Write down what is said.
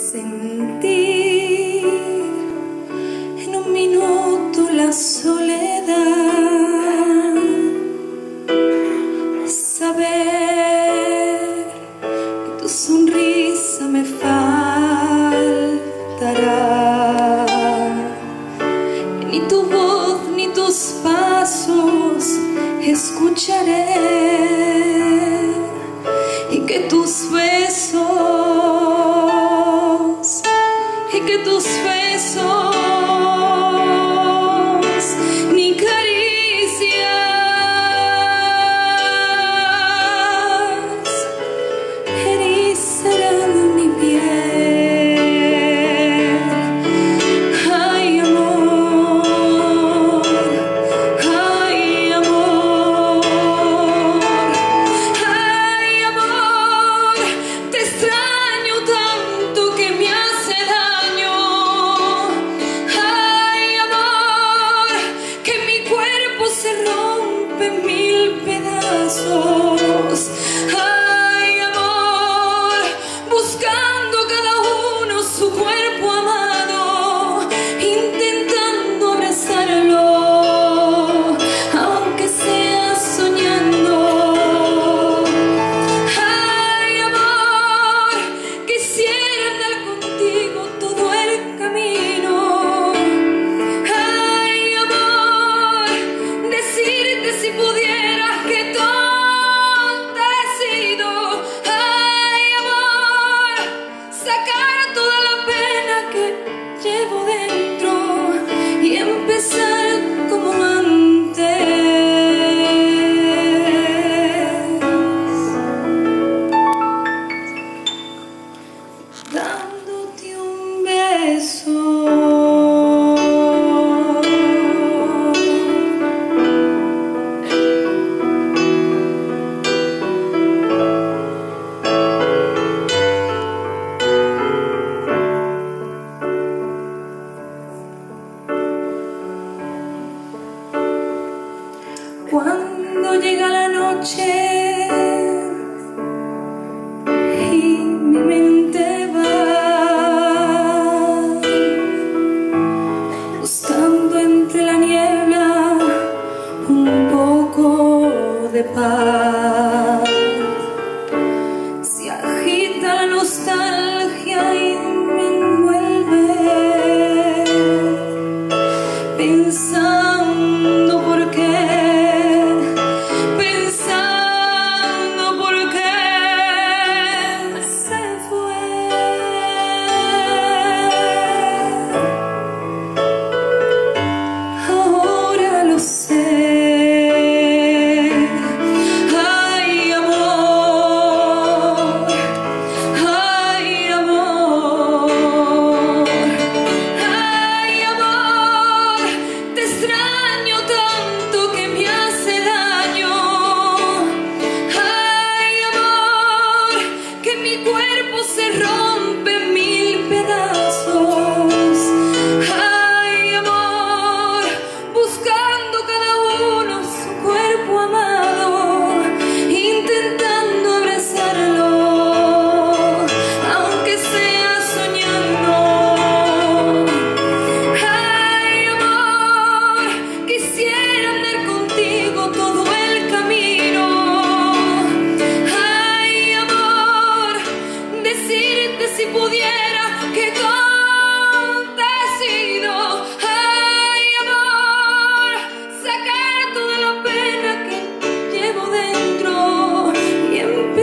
sentir en un minuto la soledad. close. Oh. cuando llega la noche y mi mente va buscando entre la niebla un poco de paz. Se agita la nostalgia y me envuelve. Pensando